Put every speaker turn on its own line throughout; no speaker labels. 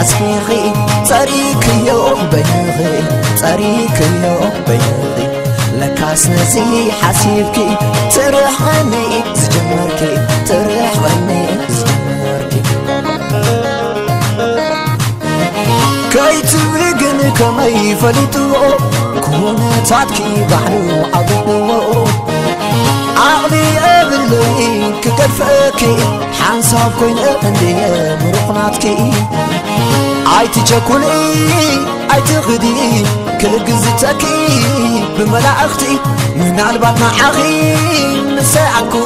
عسفيغي صريك يو بيغي صريك يو بيغي لكاس نزي حسيبكي ترح عني زجمركي ترح عني زجمركي كيت وقن كما يفلتو كونتاتكي بعلو عضو عقلي كي حنصاب كوين أندي مرقناتكي عيت جاكولي عيت غدي كل جزتكي بملاختي من عالبات معاخي نساعكو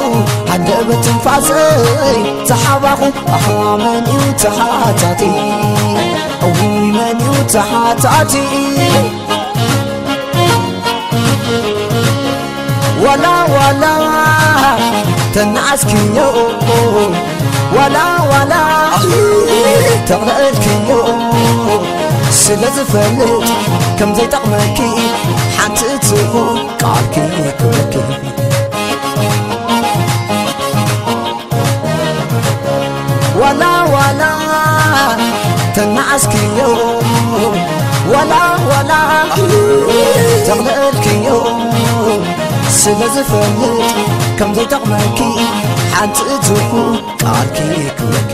هندبة تنفعزي تحباخو أحوى من يوتحاتاتي. أوي من يوتحاتاتي. ولا ولا. ዋላ ተቕለአልክዮ ስለ ዝፈልጥ ከም ዘይጠቕመኪ ሓንቲ እትኹን ቃልኪ ክብለኪ ዋላ ዋላ ተናዓስክዮ ዋላ ዋላ ተቕለአልክዮ ስለ ዝፈልጥ ከም ዘይጠቕመኪ ሓንቲ እትኹን ቃልኪ ክብለኪ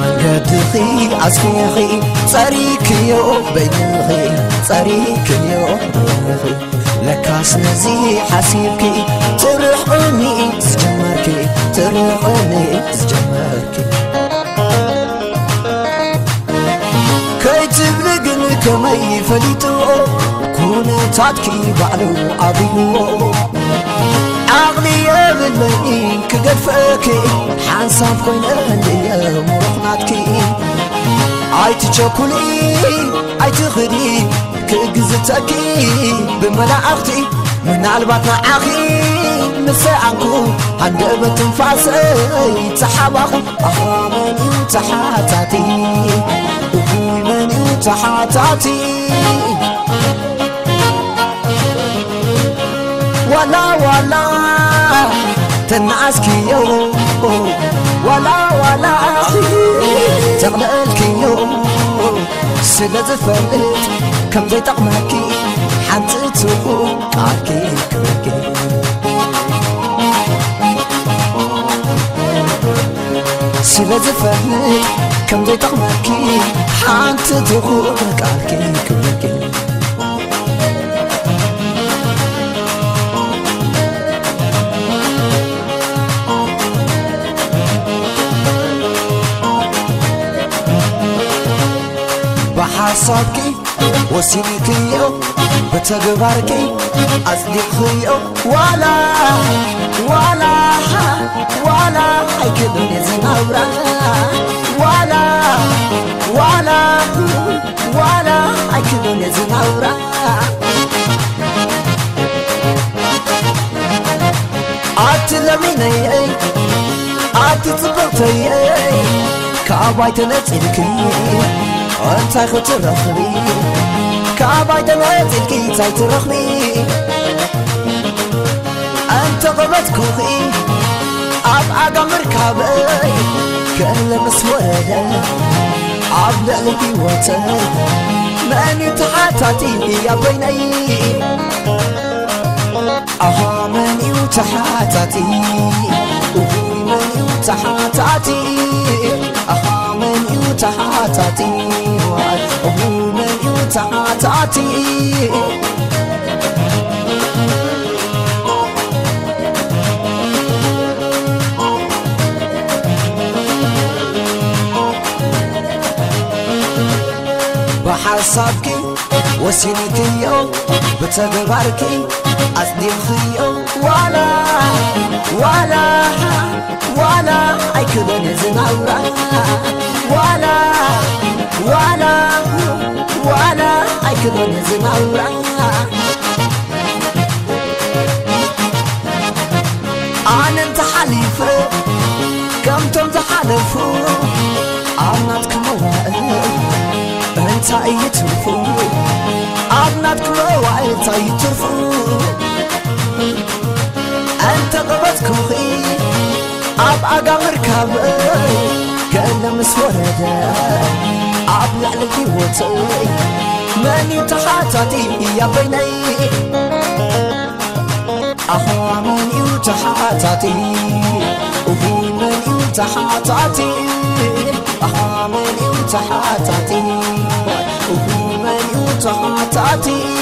መንገድኺ ኣስፊኺ ፀሪክዮ በይንኺ ፀሪክዮ በይንኺ ለካስ ነዚ ሓሲብኪ ትርሕቕኒ ዝጀመርኪ ትርሕቕኒ ዝጀመርኪ ከይትብሊ ግን ከመይ ፈሊጥዎ ኩነታትኪ ባዕሉ ኣብይዎ ዓቕሊ የብለይ ክገድፈኪ ሓንሳብ ኮይነ እንድየ ምሩኽናትኪ ኣይትቸኩሊ ኣይትኽዲ ክግዝተኪ ብመላእኽቲ ምናልባት ንዓኺ ንሰዓንኩ ሃንደበት ትንፋሰይ ተሓባኹ ኣኻ መን እዩ ተሓታቲ እውይ መን እዩ ተሓታቲ ዋላ ዋላ ተናዓስክዮ ዋላ ዋላ ተቕለአልክዮ ስለ ዝፈልጥ كم ضيطقمك حتتوه عكيك مكيك سيلا زفهني كم ضيطقمك حتتوه عكيك مكيك صادقي ክብለኪ ብሓሳብኪ ወሲንክዮ ብተግባርኪ ኣጽዲቕኽዮ ዋላ ዋላ ዋላ ኣይክብን ዝናብራ ዋላ ዋላ ዋላ ኣይክብን ዝናብራ ኣትለሚነየይ ኣትጽብቕተየይ ካባይ ተነጺልኪ እንታይ ክትረኽቢ ካባይ ተነጺልኪ እንታይ ትረኽቢ እንተ ቐበትኩኺ ኣብ ዓጋ ምርካበይ ገለ ምስ ወረደ ኣብ ልዕሊ ሕይወተይ መን እዩ ተሓታቲ ኣብ በይነይ ኣኻ መን እዩ ተሓታቲ እውይ መን እዩ ተሓታቲ تاتي بحسابكي وسنتي بتدبركي أصدقي ولا ولا ولا أيكدن زنورة ولا አይክዶን ህዝብ አውራ ኣነ እንተሓሊፈ ከምቶም ዝሓለፉ ኣብናት ክመዋእ እንታይ እዩ ትርፉ ኣብናት ክመዋእ እንታይ እዩ ትርፉ እንተ ቀበትኩኺ ኣብ ኣጋምር ካብ ገለ ምስ ወረደ ኣብ ልዕሊ ሂወተይ ماني تحاتاتي يا بيني أخو ماني وتحاتاتي وهي ماني وتحاتاتي أخو ماني وتحاتاتي وهي ماني وتحاتاتي